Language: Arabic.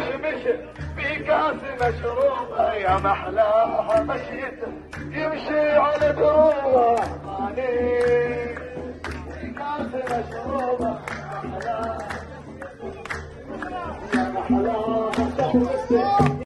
مشمش بكاس مشروبة يا محلاها مشيته يمشي على دروبة عليك في كأس مشروبة يا محلاها صحبتي